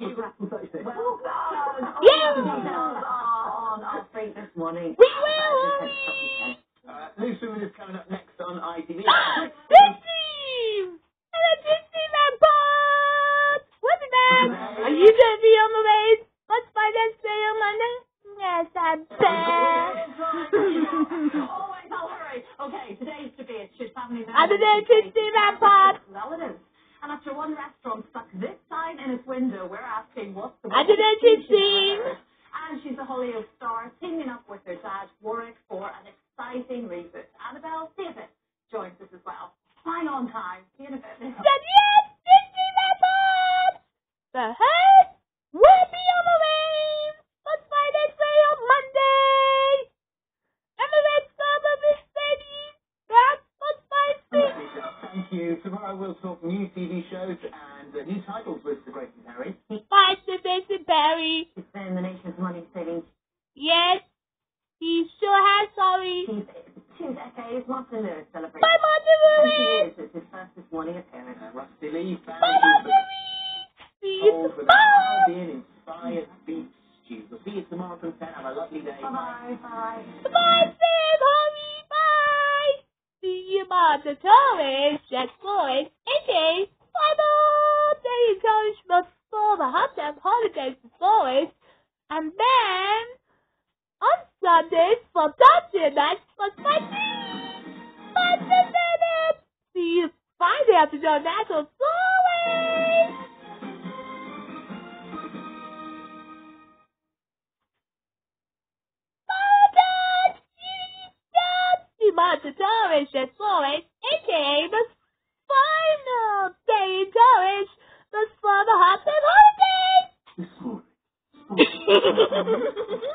you. Well done. Yeah. All the details are on our street this morning. We will. Uh, Loose Women is coming up next on ITV. Disney! Hello, Disneyland Pod! What's it up? Are you gonna be on the way? Let's find out today on Monday? Yes, I bet. Always, I'll hurry. Okay, today's debate should family I members don't know, be Disneyland Pod. relatives? And after one restaurant stuck this sign in its window, we're asking what's the know, Disney. And she's a Hollywood star teaming up with her dad Warwick for an exciting reboot. Annabelle Davis joins us as well. Fine on time. You. Tomorrow we'll talk new TV shows and uh, new titles with the Great and Harry. Bye, Sir Vincent Barry. She's been the nation's money saving Yes, he sure has, sorry. He's two decades. Martin Lewis celebrates Bye, 20 Marjorie! years since his first this morning appearance. Uh, Rusty Lee, Bye, Barry Cooper, Marjorie! See you Old with tomorrow! Caribbean inspired beef stew. We'll see you tomorrow from 10. Have a lovely day. Bye-bye. Bye. Bye, Sam, Holly, bye! See Torres, Jack Floyd, aka Father Day Encouragement for the Hot Tub Holidays as always. And then, on Sundays, from Thursday night, for my Five minutes! See you Friday after your natural Martha Torres, as always, aka the final day in Torres, the for the hot holidays! This morning. Bye.